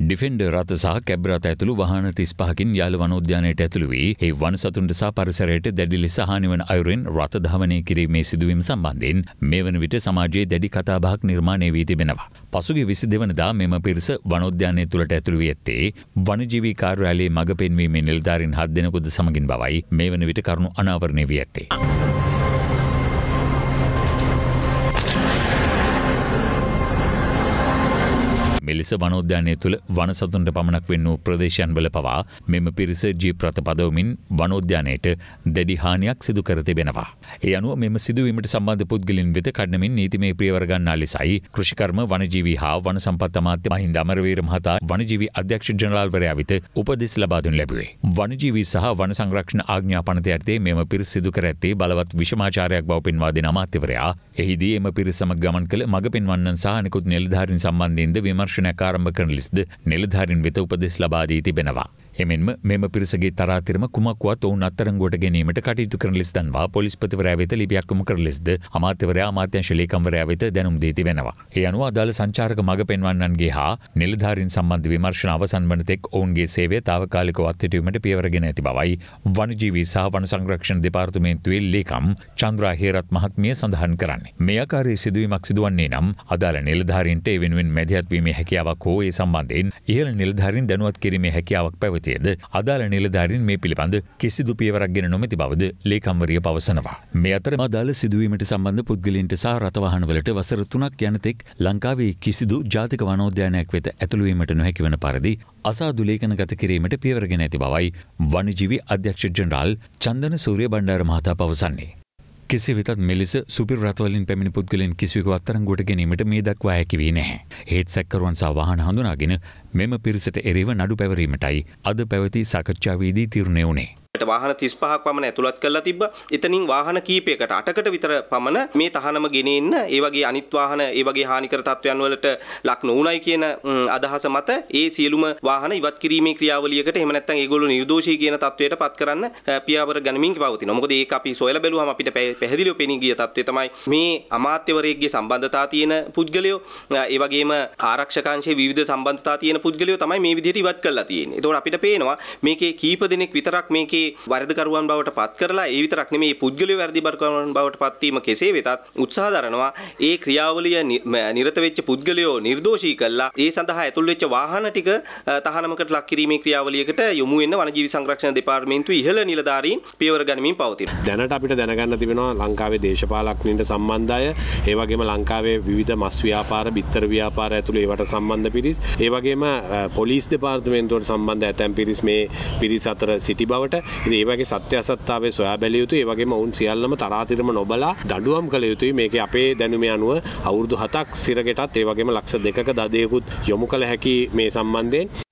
Defender රථ සහ කැබ්රත ඇතුළු වාහන තිස්පහකින් යාල වනෝද්‍යානයට ඇතුළු වී ඒ වන සතුන්ට සහ පරිසරයට දැඩි ලෙස හානිවන අයුරෙන් රථ ධාවනය කිරීමේ සිදුවීම සම්බන්ධයෙන් මේ වන විට සමාජයේ දැඩි කතාබහක් නිර්මාණය වී තිබෙනවා. පසුගේ විසි දෙවනදා මෙම පිරිස වනෝද්‍යානය තුළට ඇතුළු වී ඇත්තේ වනජීවී කාර්යාලයේ මඟ පෙන්වීමේ නිලධාරින් හත් දෙනෙකුද සමගින් බවයි මේ වන විට කරුණු අනාවරණය වී ඇත්තේ. මෙලෙස වනෝද්‍යානය තුළ වනසතුන්ට පමණක් වෙන්න වූ ප්‍රදේශයන් වල පවා මෙම පිරිස ජීප්‍රත පදවමින් වනෝද්‍යානයට දැඩි හානියක් සිදු කර තිබෙනවා. ඒ අනුව මෙම සිදුවීමට සම්බන්ධ පුද්ගලින් වෙත කඩනමින් නීතිමේ ප්‍රියවරගන්නා ලෙසයි කෘෂිකර්ම වනජීවී හා වන සම්පත් අමාත්‍ය මහින්ද අමරවීර මහතා වනජීවී අධ්‍යක්ෂ ජනරාල්වරයා වෙත උපදෙස් ලබා දුන් ලැබුවේ. වනජීවී සහ වන සංරක්ෂණ ආඥා පනත යටතේ මෙම පිරිස සිදු කර ඇත්තේ බලවත් විෂමාචාරයක් බව පෙන්වා දෙන අමාත්‍යවරයා එහිදී එම පිරිස සමග ගමන් කළ මඟ පෙන්වන්නන් සහ නිකුත් නිලධාරීන් සම්බන්ධයෙන්ද විමර්ශ පරීක්ෂණයක් ආරම්භ කරන ලෙසද නිලධාරින් වෙත උපදෙස් ලබා දී තිබෙනවා. එමෙන්ම මෙම පිරිසගේ තරාතිරම කුමක්වත් ඔවුන් අත්තරංගුවට ගැනීමට කටයුතු කරන ලෙස දන්වා පොලිස්පතිවරයා වෙත ලිපියක් යොමු කරන ලෙසද අමාත්‍යවරයා අමාත්‍යංශ ලේකම්වරයා වෙත දැනුම් දී තිබෙනවා. ඒ අනුව අදාළ සංචාරක මඟ පෙන්වන්නන්ගේ හා නිලධාරීන් සම්බන්ධ විමර්ශන අවසන් වන තෙක් ඔවුන්ගේ සේවය తాවකාලිකව අත්හිටුවීමට පියවරගෙන ඇති බවයි වනජීවී සහ වන සංරක්ෂණ දෙපාර්තමේන්තුවේ ලේකම් චන්ද්‍රා හේරත් මහත්මිය සඳහන් කරන්නේ. මේ ආකාරයේ සිදුවීමක් සිදුවන්නේ නම් අදාළ නිලධාරීන්ට ඒ වෙනුවෙන් මැදිහත් වීමේ හැකියාවක් හෝ ඒ සම්බන්ධයෙන් ඉහළ නිලධාරීන් දැනුවත් කිරීමේ හැකියාවක් පැවති පැවතියද අදාළ නිලධාරින් මේ පිළිබඳ කිසිදු පියවරක් ගෙන නොමැති බවද ලේකම්වරිය පවසනවා. මේ අතර අදාළ සිදුවීමට සම්බන්ධ පුද්ගලින්ට සහ රථවාහනවලට වසර තුනක් යනතෙක් ලංකාවේ කිසිදු ජාතික වනෝද්‍යානයක් වෙත ඇතුළුවීමට නොහැකිවන පරිදි අසාදු ලේඛන ගත කිරීමට පියවරගෙන ඇති බවයි වනජීවි අධ්‍යක්ෂ ජනරාල් චන්දන සූරිය බණ්ඩාර මහතා පවසන්නේ. කෙසේ වෙතත් මෙලෙස සුපිර් රථවලින් පැමිණි පුද්ගලයන් කිසිවෙකු අත්තරංගුවට ගැනීමට මේ දක්වා හැකි වී නැහැ. ඒත් සැකකරුවන් සහ වාහන හඳුනාගෙන මෙම පිරිසට එරෙහිව නඩු පැවරීමටයි අද පැවති සාකච්ඡාවේදී තීරණය වුණේ. වාහන 35ක් පමණ ඇතුළත් කරලා තිබ්බා. එතනින් වාහන කීපයකට 8කට විතර පමණ මේ තහනම ගෙනෙන්න ඒ වගේ අනිත් වාහන ඒ වගේ හානිකර තත්වයන් වලට ලක් නොවුණයි කියන අදහස මත ඒ සියලුම වාහන ඉවත් කිරීමේ ක්‍රියාවලියකට එහෙම නැත්නම් ඒගොල්ලෝ නිර්දෝෂී කියන තත්වයට පත් කරන්න පියාවර ගනිමින් පවතිනවා. මොකද ඒක අපි සොයලා බැලුවම අපිට පැහැදිලිව පෙනී ගිය තත්වය තමයි මේ අමාත්‍යවරයෙක්ගේ සම්බන්ධතා තියෙන පුද්ගලයෝ ඒ වගේම ආරක්ෂකාංශයේ විවිධ සම්බන්ධතා තියෙන පුද්ගලයෝ තමයි මේ විදිහට ඉවත් කරලා තියෙන්නේ. ඒතකොට අපිට පේනවා මේකේ කීප දෙනෙක් විතරක් මේකේ වරදකරුවන් බවට පත් කරලා ඒ විතරක් නෙමෙයි පුද්ගලයෝ වර්ධිබරකරුවන් බවට පත්වීම කෙසේ වෙතත් උත්සාහ දරනවා ඒ ක්‍රියාවලිය නිරත වෙච්ච පුද්ගලයෝ නිර්දෝෂී කළා. ඒ සඳහා ඇතුල් වෙච්ච වාහන ටික තහනමකට ලක් කිරීමේ ක්‍රියාවලියකට යොමු වෙන්න වනජීවි සංරක්ෂණ දෙපාර්තමේන්තුව ඉහළ නිලධාරීන් පියවර ගනිමින් පවතිනවා. දැනට අපිට දැනගන්න තිබෙනවා ලංකාවේ දේශපාලඥයින්ට සම්බන්ධය ඒ වගේම ලංකාවේ විවිධ මස් ව්‍යාපාර, බිත්තර ව්‍යාපාර ඇතුළු ඒවට සම්බන්ධ පිරිස්, ඒ වගේම පොලිස් දෙපාර්තමේන්තුවට සම්බන්ධ ඇතැම් පිරිස් මේ පිරිස් අතර සිටි බවට. ඉතින් ඒ වගේ සත්‍ය අසත්තාවේ සොයා බැලිය යුතුයි. ඒ වගේම ඔවුන් සියල්ලම තරාතිරම නොබලා දඬුවම් කළ යුතුයි. මේකේ අපේ දැනුමේ අනුව අවුරුදු 7ක් සිරගෙටත් ඒ වගේම ලක්ෂ දෙකක දඩයකුත් යොමු කළ හැකි මේ සම්බන්ධයෙන්